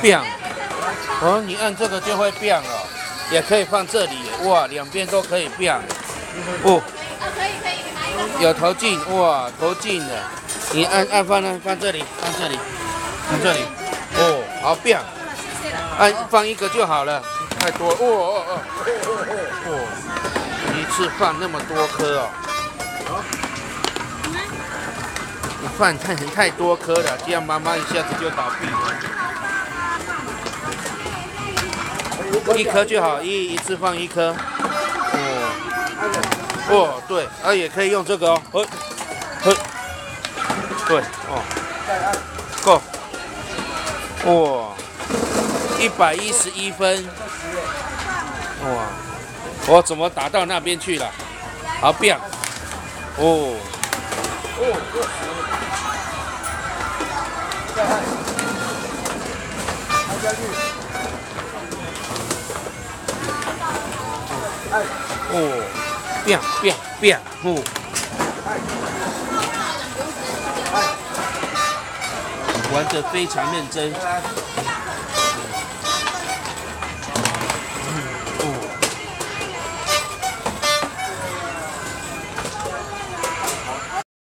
变，哦，你按这个就会变了，也可以放这里，哇，两边都可以变，哦，可以可以，有头镜，哇，头镜的，你按按放呢，放这里，放这里，放这里，哦，好变，按放一个就好了，太多，哦哦哦哦哦，一次放那么多颗哦。你放太太多颗了，这样妈妈一下子就倒闭了。一颗就好，一一次放一颗。哦，哦，对，啊也可以用这个哦，嘿，嘿，对，哦，够，哇，一百一十一分，哇，我怎么打到那边去了？好变，哦，哦。哦，变变变，哦，玩的非常认真。